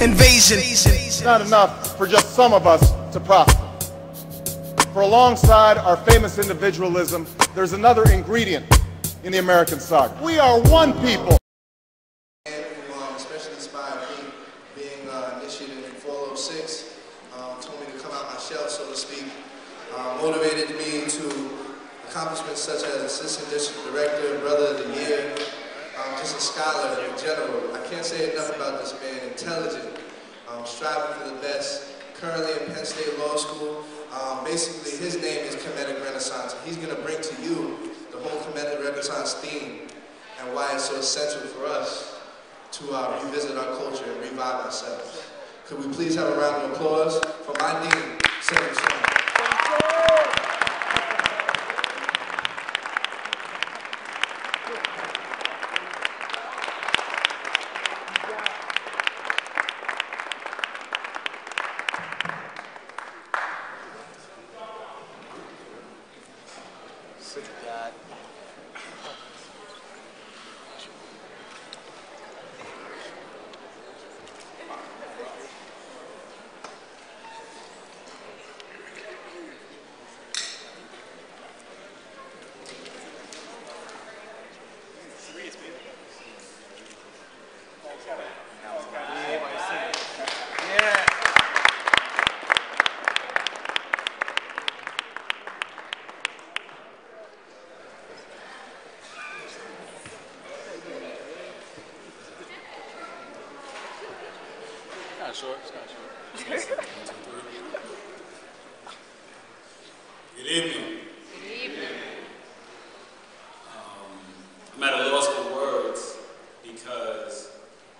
Invasion. It's not enough for just some of us to prosper. For alongside our famous individualism, there's another ingredient in the American saga. We are one people. And um, especially inspired me, being uh, initiated in 406, um, told me to come out my shell, so to speak, uh, motivated me to accomplishments such as assistant district director, brother of the year, um, just a scholar in general. I can't say enough about this man, intelligent, um, striving for the best, currently in Penn State Law School. Um, basically, his name is Kemetic Renaissance. He's going to bring to you the whole Kemetic Renaissance theme and why it's so essential for us to uh, revisit our culture and revive ourselves. Could we please have a round of applause for my dean, Senator Strong? Kind of short. It's kind of short. Good evening. Good evening. Um, I'm at a loss for words because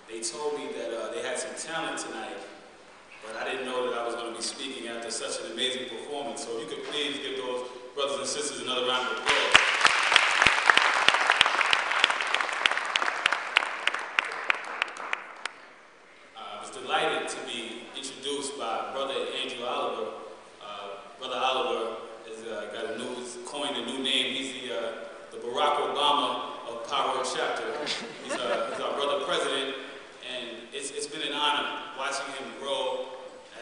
they told me that uh, they had some talent tonight, but I didn't know that I was going to be speaking after such an amazing performance. So if you could please give those brothers and sisters another round of applause. Uh, I was delighted to be introduced by Brother Andrew Oliver. Uh, Brother Oliver has uh, got a new, he's coined a new name. He's the, uh, the Barack Obama of Pi Rho Chapter. He's, uh, he's our brother president, and it's, it's been an honor watching him grow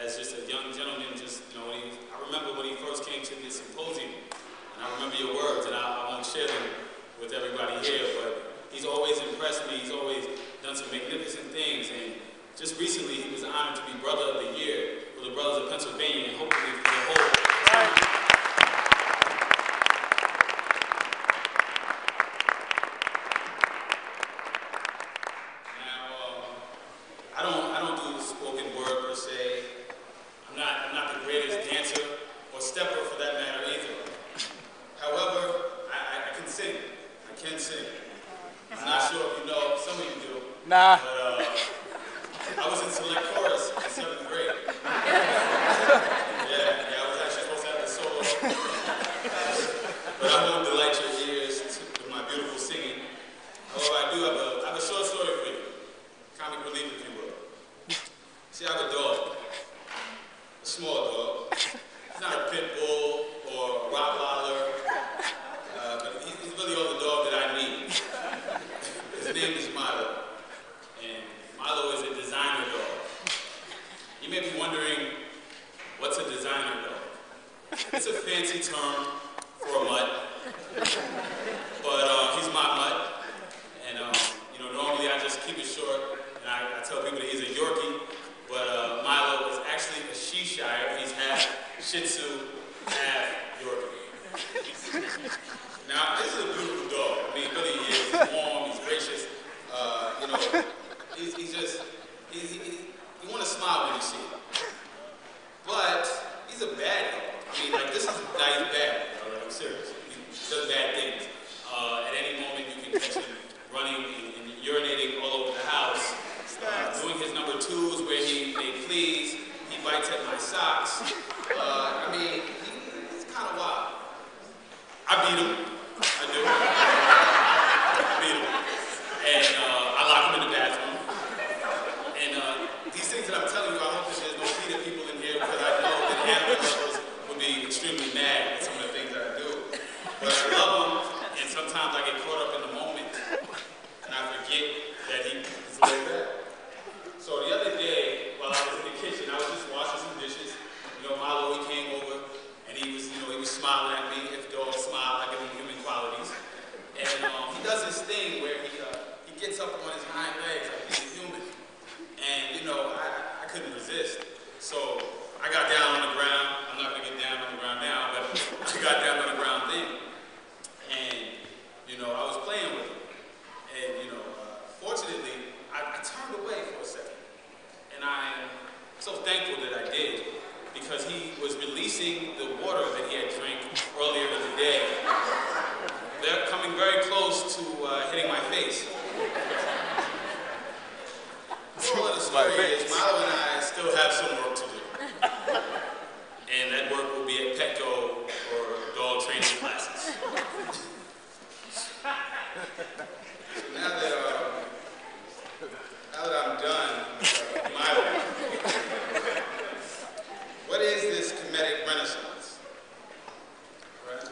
as just a young gentleman. Just you know, when he, I remember when he first came to this symposium, and I remember your words, and I, I won't share them with everybody here, but he's always impressed me. He's always done some magnificent things, and just recently he was honored to be Brother of the Year for the Brothers of Pennsylvania, and hopefully for the whole. Now, uh, I don't, I don't do spoken word per se. I'm not, I'm not the greatest dancer or stepper for that matter either. However, I, I, I can sing. I can sing. I'm not sure if you know. Some of you do. Nah. But uh, I was in select chorus in seventh grade. yeah, yeah, I was actually supposed to have the solo. but I won't delight your ears with my beautiful singing. However, I do have a, I have a short story for you. Comic relief, if you will. See, I have a dog. A small dog. It's not a pit bull or a Rottweiler. Uh, but he, he's really all the dog that I need. His name is Milo. And Milo is a designer dog. You may be wondering, what's a designer dog? It's a fancy term for a mutt. But uh, he's my mutt. And um, you know, normally I just keep it short, and I, I tell people that he's a Yorkie, but uh, Milo is actually a Sheshire. He's half Shih Tzu, half Yorkie. now, this is a beautiful dog. I mean, really, he is. He's warm. He's gracious. Uh, you know, he's, he's just, he's, he, you want to smile when you see him. But he's a bad dog. I mean, like, this is, now he's bad. All right, I'm serious. He does bad things. Uh, at any moment, you can catch him running and, and urinating all over the house. Uh, doing his number twos where he, they please, he bites at my socks. Uh, I mean, he, he's kind of wild. I So I got down on the ground. I'm not going to get down on the ground now, but I got down on the ground then. And, you know, I was playing with him. And, you know, uh, fortunately, I, I turned away for a second. And I'm so thankful that I did because he was releasing the water that training classes. now that, uh, now that I'm done, uh, Milo, what is this Kemetic renaissance? Right?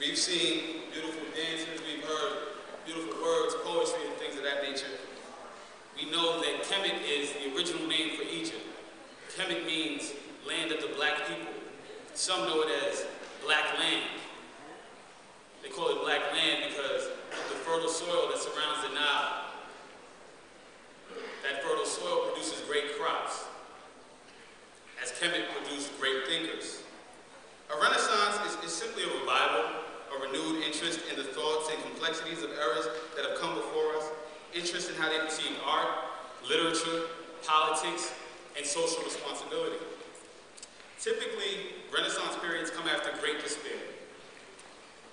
We've seen beautiful dances, we've heard beautiful words, poetry, and things of that nature. We know that Kemet is the original name for Egypt. Kemet means land of the black people. Some know it as black land. They call it black land because of the fertile soil that surrounds the Nile. That fertile soil produces great crops, as Kemet produced great thinkers. A renaissance is, is simply a revival, a renewed interest in the thoughts and complexities of eras that have come before us, interest in how they perceive art, literature, politics, and social responsibility. Typically, Renaissance periods come after great despair.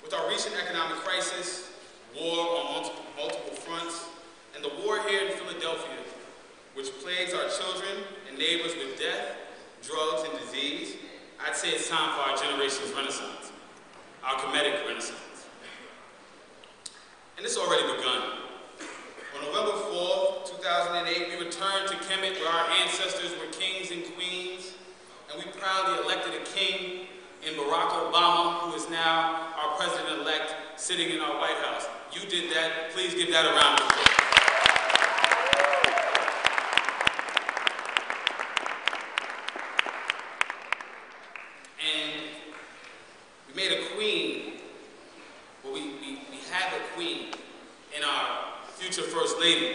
With our recent economic crisis, war on multiple, multiple fronts, and the war here in Philadelphia, which plagues our children and neighbors with death, drugs, and disease, I'd say it's time for our generation's renaissance, our Kemetic renaissance. And it's already begun. On November 4th, 2008, we returned to Kemet where our ancestors were kings and queens, and we proudly elected a king in Barack Obama, who is now our president-elect sitting in our White House. You did that. Please give that a round of applause. And we made a queen, well, we, we, we have a queen in our future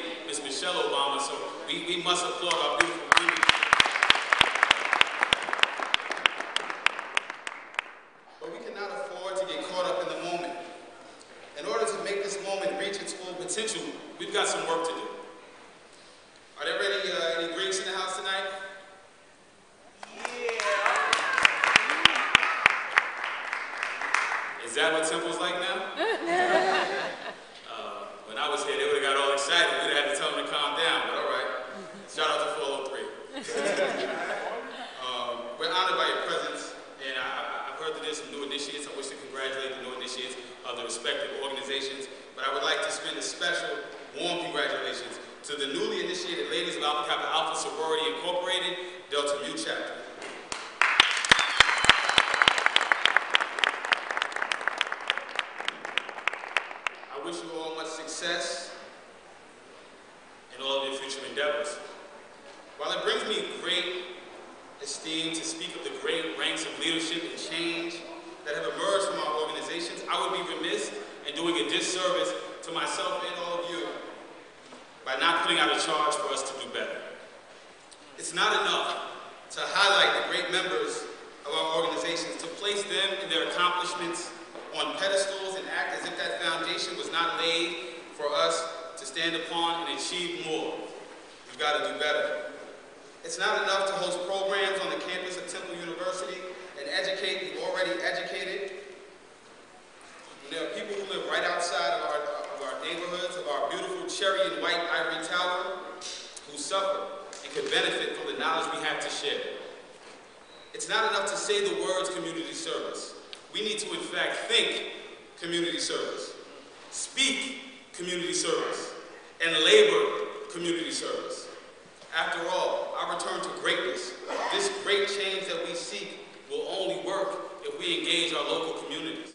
First Miss Michelle Obama, so we, we must applaud our beautiful queen. But we cannot afford to get caught up in the moment. In order to make this moment reach its full potential, we've got some work to do. Are there any, uh, any Greeks in the house tonight? Yeah. Is that what temple's like now? uh, when I was here, they would have got all excited. We'd have had to tell them to calm down, but all right. Shout out to 403. um, we're honored by your presence, and I, I, I've heard that there's some new initiates. I wish to congratulate the new initiates of the respective organizations, but I would like to spend a special, warm congratulations to the newly initiated ladies of Alpha Kappa Alpha Sorority Incorporated, Delta Mu Chapter. I wish you all much success in all of your future endeavors. While it brings me great esteem to speak of the great ranks of leadership and change that have emerged from our I would be remiss in doing a disservice to myself and all of you by not putting out a charge for us to do better. It's not enough to highlight the great members of our organizations, to place them and their accomplishments on pedestals and act as if that foundation was not laid for us to stand upon and achieve more. We've got to do better. It's not enough to host programs on the campus of Temple University and educate the already educated. There are people who live right outside of our, of our neighborhoods, of our beautiful cherry and white ivory tower, who suffer and could benefit from the knowledge we have to share. It's not enough to say the words community service. We need to, in fact, think community service, speak community service, and labor community service. After all, our return to greatness, this great change that we seek, will only work if we engage our local communities.